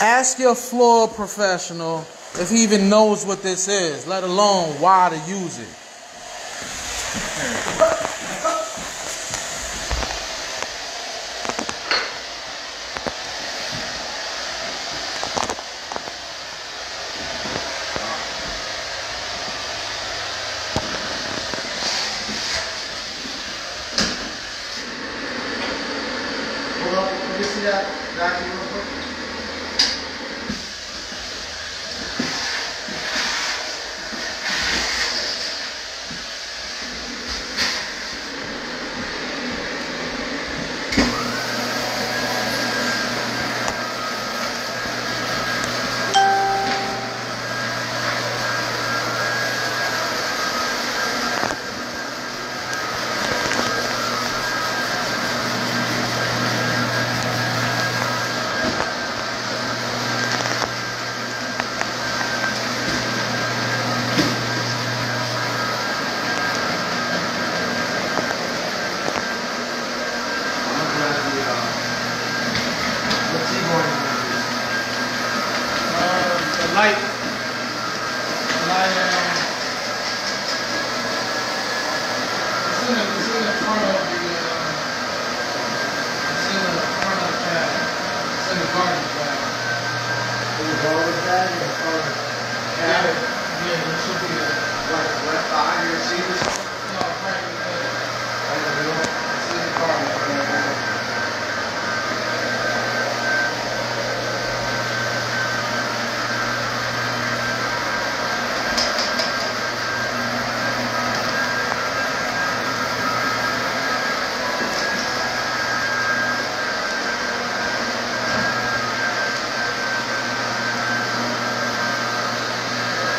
Ask your floor professional if he even knows what this is, let alone why to use it. Hold up, let me see that vacuum light, the light, um, it's in the, it's in the front of the, uh, it's in the front of the cab. It's in the garbage bag. In the garbage bag in front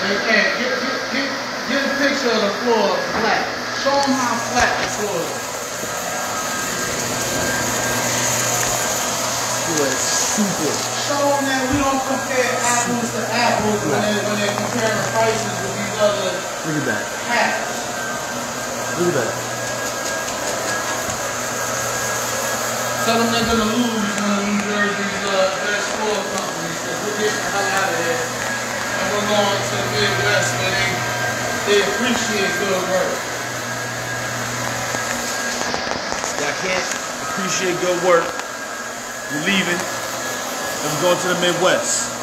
Hey, get, get, get, get a picture of the floor flat. Show them how flat the floor is. You are stupid. Show them that we don't compare apples to apples when, they, when they're comparing prices with these other Look at that. hats. Look at that. Tell them they're gonna lose And to the Midwest where they, they appreciate good work. Y'all can't appreciate good work. You're leaving, and we're going to the Midwest.